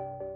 Music,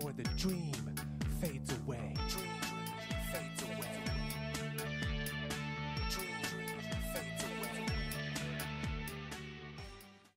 before the dream fades away.